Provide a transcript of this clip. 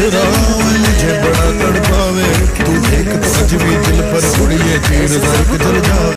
तेरा मुझे बड़ा तड़पावे। तू देख तो अज भी दिल पर बुढ़िए चीर दर्द चल जा।